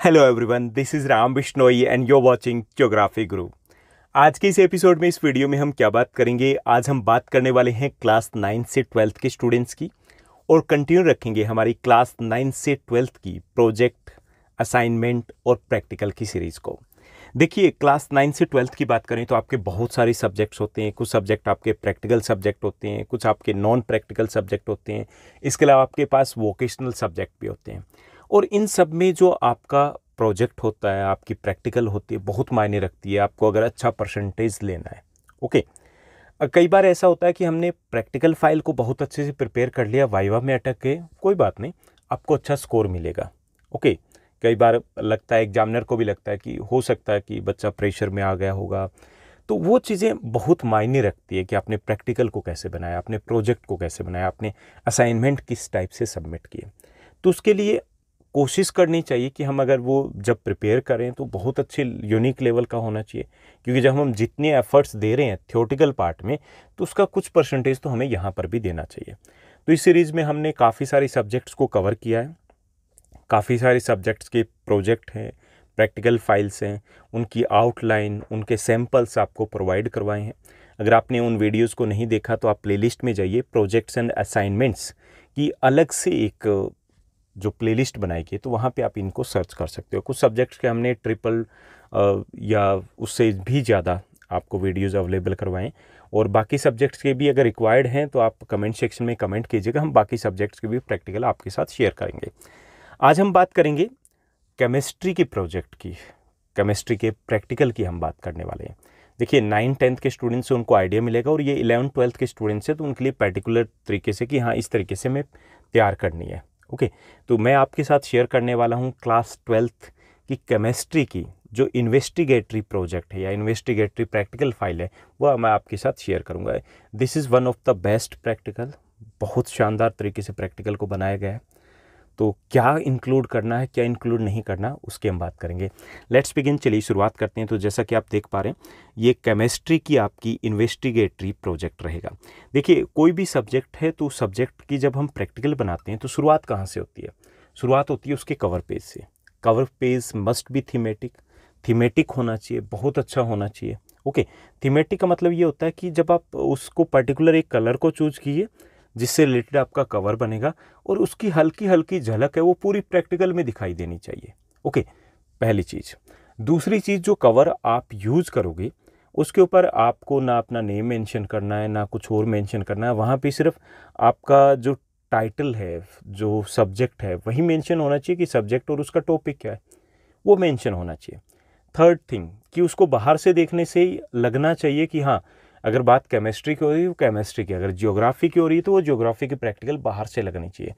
Hello everyone this is Ram Bishnoi and you're watching geography group आज के इस episode में इस वीडियो में हम क्या बात करेंगे? आज हम बात करने वाले हैं क्लास नाइन्थ से ट्वेल्थ के स्टूडेंट्स की और कंटिन्यू रखेंगे हमारी क्लास नाइन्थ से ट्वेल्थ की प्रोजेक्ट असाइनमेंट और प्रैक्टिकल की सीरीज़ को। देखिए क्लास नाइन्थ से ट्वेल्थ की बात करें तो आपके बहुत सारे सब्जेक्ट्स होते हैं। कुछ सब्जेक्ट आपके प्रैक्टिकल सब्जेक्ट होते हैं, कुछ आपके नॉन प्रैक्टिकल सब्जेक्ट होते हैं। इसके अलावा आपके पास वोकेशनल सब्जेक्ट भी होते हैं। और इन सब में जो आपका प्रोजेक्ट होता है, आपकी प्रैक्टिकल होती है, बहुत मायने रखती है, आपको अगर अच्छा परसेंटेज लेना है, ओके? कई बार ऐसा होता है कि हमने प्रैक्टिकल फ़ाइल को बहुत अच्छे से प्रिपेयर कर लिया, वाइवा में अटक के कोई बात नहीं, आपको अच्छा स्कोर मिलेगा, ओके? कई बार लगता है, एग्जामिनर को भी लगता है कि हो सकता है कि बच्चा प्रेशर में आ गया होगा तो वो चीज़ें बहुत मायने रखती है कि आपने प्रैक्टिकल को कैसे बनाया, आपने प्रोजेक्ट को कैसे बनाया, आपने असाइनमेंट किस टाइप से सबमिट किए। तो उसके लिए कोशिश करनी चाहिए कि हम अगर वो जब प्रिपेयर करें तो बहुत अच्छे यूनिक लेवल का होना चाहिए। क्योंकि जब हम जितने एफर्ट्स दे रहे हैं थियोटिकल पार्ट में तो उसका कुछ परसेंटेज तो हमें यहाँ पर भी देना चाहिए। तो इस सीरीज़ में हमने काफ़ी सारी सब्जेक्ट्स को कवर किया है। काफ़ी सारे सब्जेक्ट्स के प्रोजेक्ट हैं प्रैक्टिकल फाइल्स हैं, उनकी आउटलाइन उनके सैम्पल्स आपको प्रोवाइड करवाए हैं। अगर आपने उन वीडियोज़ को नहीं देखा तो आप प्लेलिस्ट में जाइए प्रोजेक्ट्स एंड असाइनमेंट्स की अलग से एक जो प्लेलिस्ट बनाई गई तो वहाँ पे आप इनको सर्च कर सकते हो। कुछ सब्जेक्ट्स के हमने ट्रिपल या उससे भी ज़्यादा आपको वीडियोस अवेलेबल करवाएँ। और बाकी सब्जेक्ट्स के भी अगर रिक्वायर्ड हैं तो आप कमेंट सेक्शन में कमेंट कीजिएगा, हम बाकी सब्जेक्ट्स के भी प्रैक्टिकल आपके साथ शेयर करेंगे। आज हम बात करेंगे केमिस्ट्री के प्रोजेक्ट की केमिस्ट्री के प्रैक्टिकल की हम बात करने वाले हैं। देखिए नाइन टेंथ के स्टूडेंट्स से उनको आइडिया मिलेगा और ये इलेवन ट्वेल्थ के स्टूडेंट्स हैं तो उनके लिए पर्टिकुलर तरीके से कि हाँ इस तरीके से हमें तैयार करनी है। ओके तो मैं आपके साथ शेयर करने वाला हूँ क्लास ट्वेल्थ की केमिस्ट्री की, जो इन्वेस्टिगेटरी प्रोजेक्ट है या इन्वेस्टिगेटरी प्रैक्टिकल फ़ाइल है वह मैं आपके साथ शेयर करूँगा। This is one of the best practical बहुत शानदार तरीके से प्रैक्टिकल को बनाया गया है। तो क्या इंक्लूड करना है, क्या इंक्लूड नहीं करना, उसकी हम बात करेंगे। लेट्स बिगिन चलिए शुरुआत करते हैं। तो जैसा कि आप देख पा रहे हैं, ये केमिस्ट्री की आपकी इन्वेस्टिगेटरी प्रोजेक्ट रहेगा। देखिए, कोई भी सब्जेक्ट है तो सब्जेक्ट की जब हम प्रैक्टिकल बनाते हैं तो शुरुआत कहाँ से होती है? शुरुआत होती है उसके कवर पेज से। Cover page must be thematic thematic होना चाहिए, बहुत अच्छा होना चाहिए। ओके थीमेटिक का मतलब ये होता है कि जब आप उसको पर्टिकुलर एक कलर को चूज़ कीजिए जिससे रिलेटेड आपका कवर बनेगा और उसकी हल्की हल्की झलक है, वो पूरी प्रैक्टिकल में दिखाई देनी चाहिए। ओके, पहली चीज़। दूसरी चीज़ जो कवर आप यूज़ करोगे, उसके ऊपर आपको ना अपना नेम मेंशन करना है, ना कुछ और मेंशन करना है। वहाँ पे सिर्फ़ आपका जो टाइटल है, जो सब्जेक्ट है, वही मेंशन होना चाहिए कि सब्जेक्ट और उसका टॉपिक क्या है। वो मेंशन होना चाहिए। थर्ड थिंग, कि उसको बाहर से देखने से ही लगना चाहिए कि हाँ अगर बात केमिस्ट्री की हो रही है केमिस्ट्री की अगर जियोग्राफी की हो रही है तो वो जियोग्राफी की प्रैक्टिकल बाहर से लगनी चाहिए।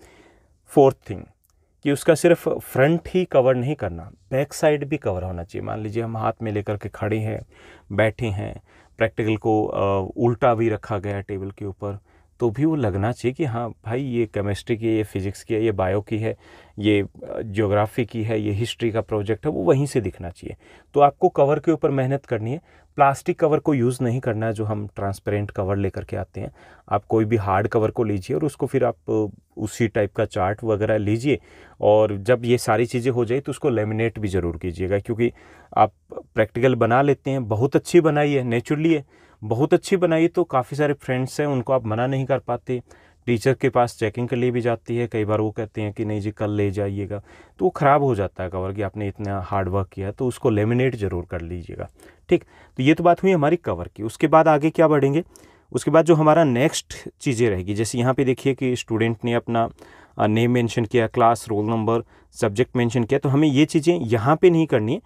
फोर्थ थिंग कि उसका सिर्फ़ फ्रंट ही कवर नहीं करना बैक साइड भी कवर होना चाहिए। मान लीजिए हम हाथ में लेकर के खड़े हैं, बैठे हैं प्रैक्टिकल को उल्टा भी रखा गया टेबल के ऊपर तो भी वो लगना चाहिए कि हाँ भाई ये केमिस्ट्री की है, ये फिज़िक्स की है, ये बायो की है, ये जियोग्राफी की है, ये हिस्ट्री का प्रोजेक्ट है, वो वहीं से दिखना चाहिए। तो आपको कवर के ऊपर मेहनत करनी है प्लास्टिक कवर को यूज़ नहीं करना है जो हम ट्रांसपेरेंट कवर लेकर के आते हैं। आप कोई भी हार्ड कवर को लीजिए और उसको फिर आप उसी टाइप का चार्ट वगैरह लीजिए और जब ये सारी चीज़ें हो जाए तो उसको लेमिनेट भी ज़रूर कीजिएगा क्योंकि आप प्रैक्टिकल बना लेते हैं, बहुत अच्छी बनाई है, नेचुरली है, बहुत अच्छी बनाई तो काफ़ी सारे फ्रेंड्स हैं, उनको आप मना नहीं कर पाते। टीचर के पास चेकिंग के लिए भी जाती है, कई बार वो कहते हैं कि नहीं जी, कल ले जाइएगा। तो वो ख़राब हो जाता है कवर कि आपने इतना हार्ड वर्क किया तो उसको लेमिनेट ज़रूर कर लीजिएगा। ठीक तो ये तो बात हुई हमारी कवर की। उसके बाद आगे क्या बढ़ेंगे? उसके बाद जो हमारा नेक्स्ट चीज़ें रहेगी, जैसे यहाँ पे देखिए कि स्टूडेंट ने अपना नेम मेंशन किया class roll number subject mention किया तो हमें ये चीज़ें यहाँ पे नहीं करनी है।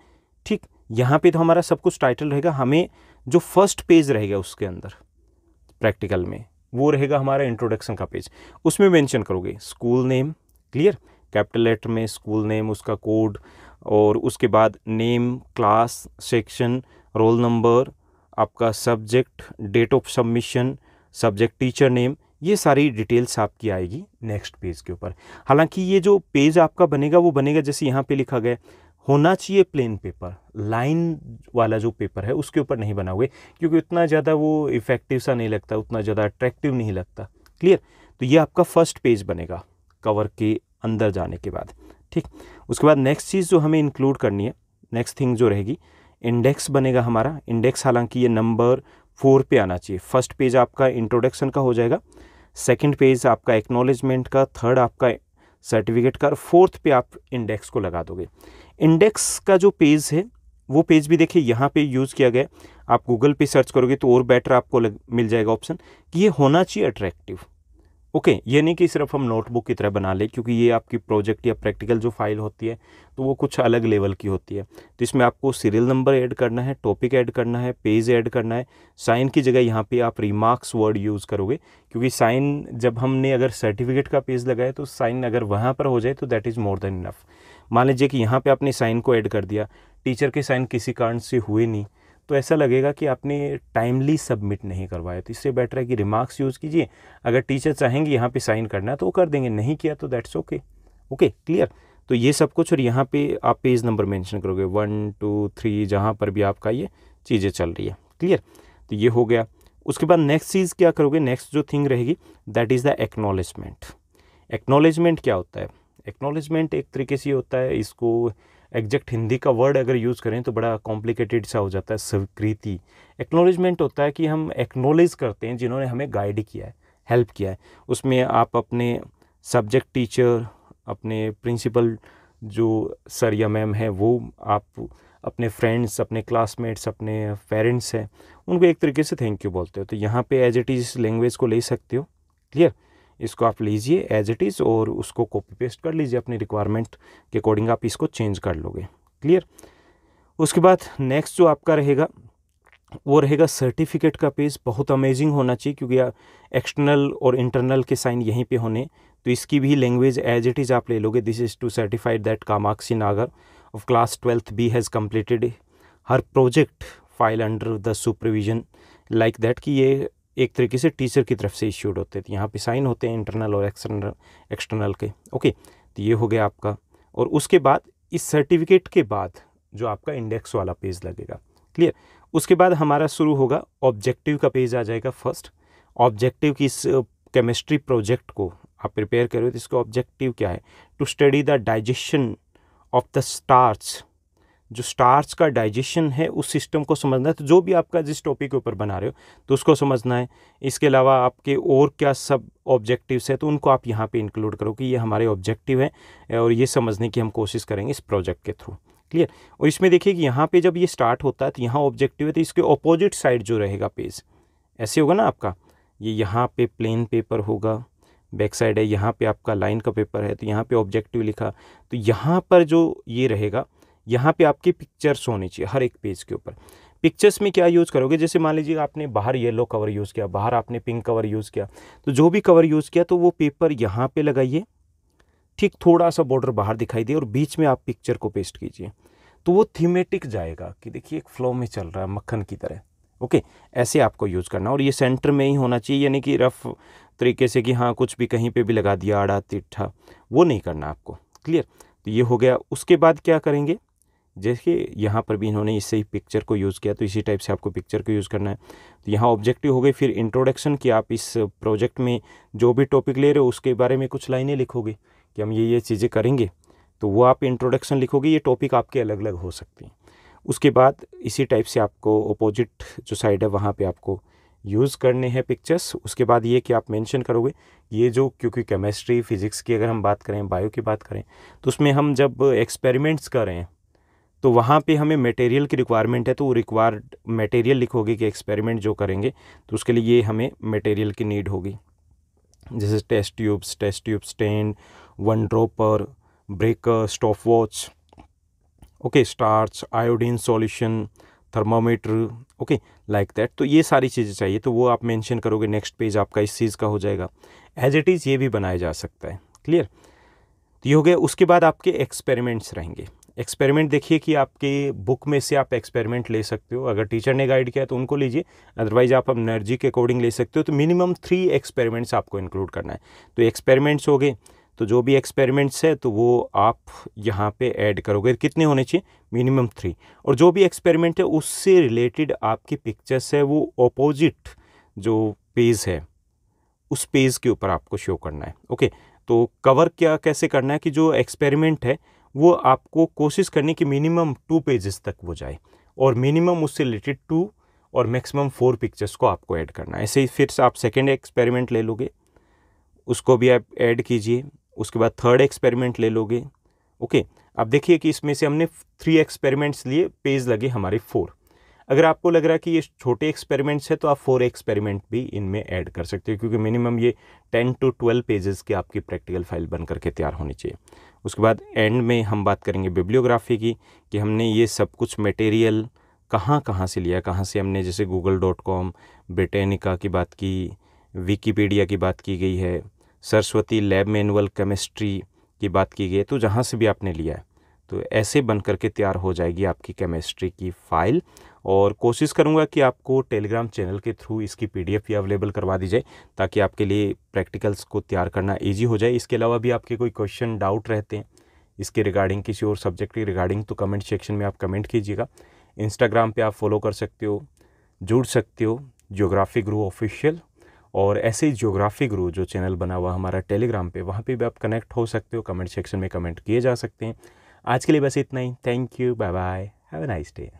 ठीक, यहाँ पे तो हमारा सब कुछ टाइटल रहेगा, हमें जो फ़र्स्ट पेज रहेगा उसके अंदर प्रैक्टिकल में। वो रहेगा हमारा इंट्रोडक्शन का पेज उसमें मेंशन करोगे school name clear capital letter में स्कूल नेम उसका कोड और उसके बाद name class section roll number आपका subject date of submission subject teacher name ये सारी डिटेल्स आपकी आएगी नेक्स्ट पेज के ऊपर। हालाँकि ये जो पेज आपका बनेगा, वो बनेगा जैसे यहाँ पे लिखा गया होना चाहिए प्लेन पेपर लाइन वाला जो पेपर है, उसके ऊपर नहीं बना हुए, क्योंकि उतना ज़्यादा वो इफ़ेक्टिव सा नहीं लगता, उतना ज़्यादा अट्रैक्टिव नहीं लगता. क्लियर तो ये आपका फ़र्स्ट पेज बनेगा कवर के अंदर जाने के बाद. ठीक? उसके बाद नेक्स्ट चीज़ जो हमें इंक्लूड करनी है नेक्स्ट थिंग जो रहेगी इंडेक्स बनेगा हमारा. इंडेक्स हालाँकि ये नंबर फोर पे आना चाहिए. फ़र्स्ट पेज आपका इंट्रोडक्शन का हो जाएगा. सेकंड पेज आपका एक्नॉलेजमेंट का. थर्ड आपका सर्टिफिकेट का. और फोर्थ पे आप इंडेक्स को लगा दोगे. इंडेक्स का जो पेज है वो पेज भी देखिए यहाँ पे यूज़ किया गया आप गूगल पे सर्च करोगे तो और बेटर आपको लग, मिल जाएगा ऑप्शन कि ये होना चाहिए अट्रैक्टिव। ओके ये नहीं कि सिर्फ़ हम नोटबुक की तरह बना लें क्योंकि ये आपकी प्रोजेक्ट या प्रैक्टिकल जो फ़ाइल होती है तो वो कुछ अलग लेवल की होती है। तो इसमें आपको सीरियल नंबर ऐड करना है टॉपिक ऐड करना है पेज ऐड करना है साइन की जगह यहाँ पे आप रिमार्क्स वर्ड यूज़ करोगे क्योंकि साइन जब हमने अगर सर्टिफिकेट का पेज लगाया तो साइन अगर वहाँ पर हो जाए तो that is more than enough. मान लीजिए कि यहाँ पर आपने साइन को ऐड कर दिया, टीचर के साइन किसी कारण से हुए नहीं तो ऐसा लगेगा कि आपने टाइमली सबमिट नहीं करवाया। तो इससे बेटर है कि रिमार्क्स यूज़ कीजिए। अगर टीचर चाहेंगे यहाँ पे साइन करना है तो वो कर देंगे, नहीं किया तो दैट्स ओके ओके क्लियर तो ये सब कुछ और यहाँ पे आप पेज नंबर मेंशन करोगे वन टू थ्री जहाँ पर भी आपका ये चीज़ें चल रही है। क्लियर तो ये हो गया। उसके बाद नेक्स्ट चीज़ क्या करोगे? नेक्स्ट जो थिंग रहेगी that is the acknowledgement acknowledgement क्या होता है? एक्नॉलेजमेंट एक तरीके से होता है, इसको एग्जैक्ट हिंदी का वर्ड अगर यूज़ करें तो बड़ा कॉम्प्लिकेटेड सा हो जाता है, स्वीकृति। एक्नॉलेजमेंट होता है कि हम एक्नॉलेज करते हैं जिन्होंने हमें गाइड किया है हेल्प किया है। उसमें आप अपने सब्जेक्ट टीचर अपने प्रिंसिपल जो सर या मैम है, वो आप अपने फ्रेंड्स अपने क्लासमेट्स अपने पेरेंट्स हैं, उनको एक तरीके से थैंक यू बोलते हो। तो यहाँ पे एज इट इज़ लैंग्वेज को ले सकते हो। क्लियर इसको आप लीजिए एज इट इज़ और उसको कॉपी पेस्ट कर लीजिए अपनी रिक्वायरमेंट के अकॉर्डिंग आप इसको चेंज कर लोगे। क्लियर उसके बाद नेक्स्ट जो आपका रहेगा, वो रहेगा सर्टिफिकेट का पेज बहुत अमेजिंग होना चाहिए क्योंकि एक्सटर्नल और इंटरनल के साइन यहीं पे होने। तो इसकी भी लैंग्वेज एज इट इज़ आप ले लोगे। This is to certified that Kamakshi Nagar of class twelfth B has completed her project file under the supervision like that कि ये एक तरीके से टीचर की तरफ़ से इश्यूड होते थे। यहाँ पे साइन होते हैं इंटरनल और एक्सटर्नल एक्सटर्नल के। ओके तो ये हो गया आपका। और उसके बाद, इस सर्टिफिकेट के बाद जो आपका इंडेक्स वाला पेज लगेगा। क्लियर उसके बाद हमारा शुरू होगा ऑब्जेक्टिव का पेज आ जाएगा फ़र्स्ट ऑब्जेक्टिव की इस केमिस्ट्री प्रोजेक्ट को आप प्रिपेयर करो तो इसका ऑब्जेक्टिव क्या है? To study the digestion of the starch जो स्टार्च का डाइजेशन है, उस सिस्टम को समझना है। तो जो भी आपका जिस टॉपिक के ऊपर बना रहे हो तो उसको समझना है। इसके अलावा आपके और क्या सब ऑब्जेक्टिव्स है तो उनको आप यहाँ पे इंक्लूड करो कि ये हमारे ऑब्जेक्टिव है और ये समझने की हम कोशिश करेंगे इस प्रोजेक्ट के थ्रू क्लियर और इसमें देखिए कि यहाँ पे जब ये स्टार्ट होता है तो यहाँ ऑब्जेक्टिव है तो इसके अपोजिट साइड जो रहेगा पेज ऐसे होगा ना आपका? ये यहाँ पे प्लेन पेपर होगा बैक साइड है, यहाँ पे आपका लाइन का पेपर है तो यहाँ पे ऑब्जेक्टिव लिखा। तो यहाँ पर जो ये रहेगा यहाँ पे आपके पिक्चर्स होने चाहिए, हर एक पेज के ऊपर। पिक्चर्स में क्या यूज़ करोगे? जैसे मान लीजिए आपने बाहर येलो कवर यूज़ किया, बाहर आपने पिंक कवर यूज़ किया तो जो भी कवर यूज़ किया तो वो पेपर यहाँ पे लगाइए। ठीक थोड़ा सा बॉर्डर बाहर दिखाई दे और बीच में आप पिक्चर को पेस्ट कीजिए। तो वो थीमेटिक जाएगा कि देखिए एक फ्लो में चल रहा है, मक्खन की तरह। ओके ऐसे आपको यूज़ करना और ये सेंटर में ही होना चाहिए, यानी कि रफ तरीके से कि हाँ कुछ भी कहीं पे भी लगा दिया, आड़ा, तिट्ठा, वो नहीं करना आपको। क्लियर तो ये हो गया। उसके बाद क्या करेंगे? जैसे यहाँ पर भी इन्होंने इससे ही पिक्चर को यूज़ किया तो इसी टाइप से आपको पिक्चर को यूज़ करना है। तो यहाँ ऑब्जेक्टिव हो गए फिर इंट्रोडक्शन कि आप इस प्रोजेक्ट में जो भी टॉपिक ले रहे हो, उसके बारे में कुछ लाइनें लिखोगे कि हम ये ये चीज़ें करेंगे तो वो आप इंट्रोडक्शन लिखोगे, ये टॉपिक आपके अलग अलग हो सकते हैं। उसके बाद इसी टाइप से आपको अपोजिट जो साइड है, वहाँ पर आपको यूज़ करने हैं पिक्चर्स उसके बाद ये कि आप मेंशन करोगे, ये जो क्योंकि केमिस्ट्री फिज़िक्स की अगर हम बात करें बायो की बात करें तो उसमें हम जब एक्सपेरिमेंट्स कर रहे हैं तो वहाँ पे हमें मटेरियल की रिक्वायरमेंट है तो वो रिक्वायर्ड मटेरियल लिखोगे कि एक्सपेरिमेंट जो करेंगे तो उसके लिए ये हमें मटेरियल की नीड होगी। जैसे test tubes test tube stand one dropper breaker stopwatch okay starch iodine solution thermometer okay like that तो ये सारी चीज़ें चाहिए तो वो आप मेंशन करोगे नेक्स्ट पेज आपका इस चीज़ का हो जाएगा। एज इट इज़ ये भी बनाया जा सकता है क्लियर तो ये हो गया, उसके बाद आपके एक्सपेरिमेंट्स रहेंगे। एक्सपेरिमेंट देखिए कि आपके बुक में से आप एक्सपेरिमेंट ले सकते हो। अगर टीचर ने गाइड किया तो उनको लीजिए, अदरवाइज़ आप एनर्जी के अकॉर्डिंग ले सकते हो। तो मिनिमम थ्री एक्सपेरिमेंट्स आपको इंक्लूड करना है। तो एक्सपेरिमेंट्स हो गए तो जो भी एक्सपेरिमेंट्स है तो वो आप यहाँ पे ऐड करोगे। कितने होने चाहिए? Minimum three. और जो भी एक्सपेरिमेंट है उससे रिलेटेड आपकी पिक्चर्स है, वो ऑपोजिट जो पेज है, उस पेज के ऊपर आपको शो करना है। ओके तो कवर क्या, कैसे करना है कि जो एक्सपेरिमेंट है वो आपको कोशिश करने की मिनिमम टू पेजेस तक वो जाए और मिनिमम उससे रिलेटेड टू और मैक्सिमम फोर पिक्चर्स को आपको ऐड करना है। ऐसे ही फिर से आप सेकेंड एक्सपेरिमेंट ले लोगे, उसको भी आप ऐड कीजिए, उसके बाद थर्ड एक्सपेरिमेंट ले लोगे ओके अब देखिए कि इसमें से हमने थ्री एक्सपेरिमेंट्स लिए पेज लगे हमारे फोर अगर आपको लग रहा है कि ये छोटे एक्सपेरिमेंट्स है तो आप फोर एक्सपेरिमेंट भी इनमें ऐड कर सकते हो, क्योंकि मिनिमम ये टेन टू ट्वेल्व पेजेस की आपकी प्रैक्टिकल फ़ाइल बन करके तैयार होनी चाहिए। उसके बाद एंड में हम बात करेंगे बिब्लियोग्राफी की, कि हमने ये सब कुछ मटेरियल कहाँ कहाँ से लिया, कहाँ से हमने जैसे गूगल डॉट कॉम ब्रिटेनिका की बात की विकीपीडिया की बात की गई है सरस्वती लैब मैनुअल केमिस्ट्री की बात की गई है तो जहाँ से भी आपने लिया है तो ऐसे बन करके तैयार हो जाएगी आपकी केमिस्ट्री की फ़ाइल और कोशिश करूँगा कि आपको टेलीग्राम चैनल के थ्रू इसकी पीडीएफ भी अवेलेबल करवा दी जाए, ताकि आपके लिए प्रैक्टिकल्स को तैयार करना ईजी हो जाए। इसके अलावा भी आपके कोई क्वेश्चन डाउट रहते हैं, इसके रिगार्डिंग किसी और सब्जेक्ट के रिगार्डिंग तो कमेंट सेक्शन में आप कमेंट कीजिएगा। इंस्टाग्राम पे आप फॉलो कर सकते हो, जुड़ सकते हो जियोग्राफी गुरु ऑफिशियल और ऐसे ही जियोग्राफी गुरु जो चैनल बना हुआ हमारा टेलीग्राम पे, वहाँ पे भी आप कनेक्ट हो सकते हो कमेंट सेक्शन में कमेंट किए जा सकते हैं। आज के लिए बस इतना ही। Thank you bye bye have a nice day